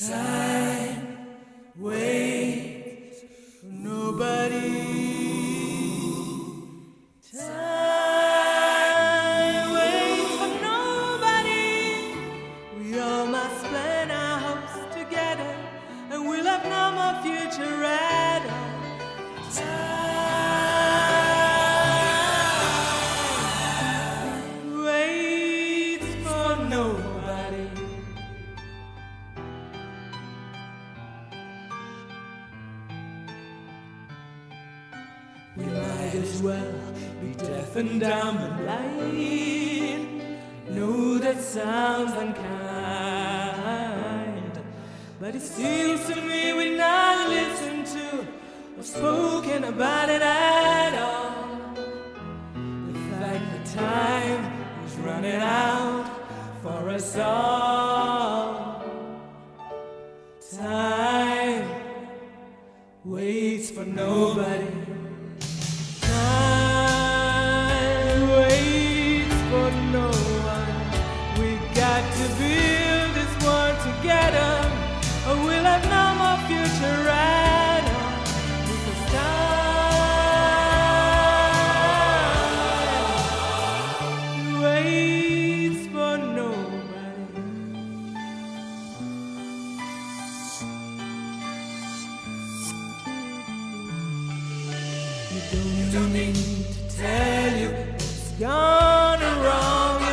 Time waits for nobody. Time waits for nobody. We all must plan our hopes together, and we'll have no more future at We might as well be deaf and dumb and blind. Know that sounds unkind, but it seems to me we not listened to or spoken about it at all. The fact that time is running out for us all. Don't need to tell you what's gone wrong.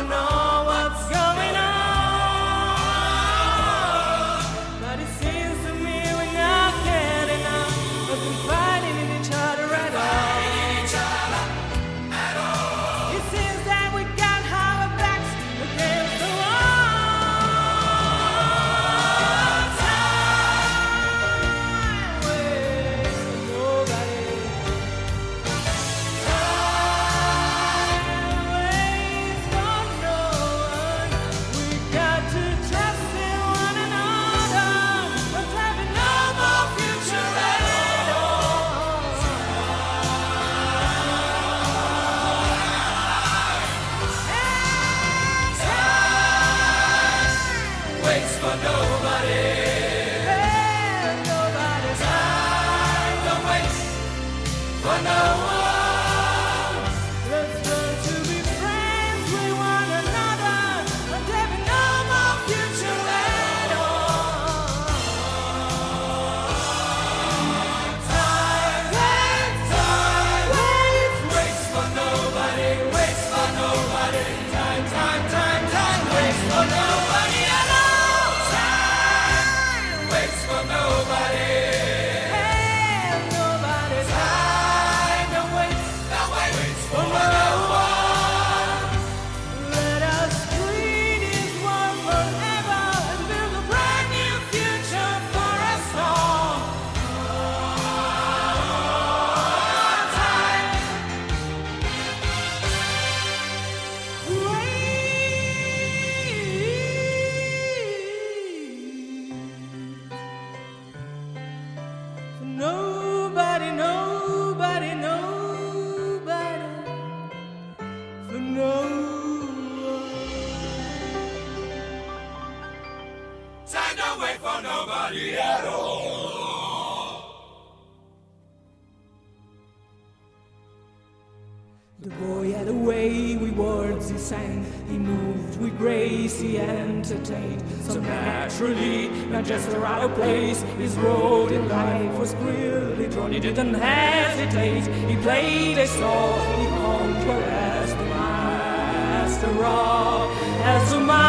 The boy had a way with words he sang. He moved with grace, he entertained. So naturally, not just out of place. His road in life was clearly drawn. He didn't hesitate. He played a song. He conquered as the master of, as the master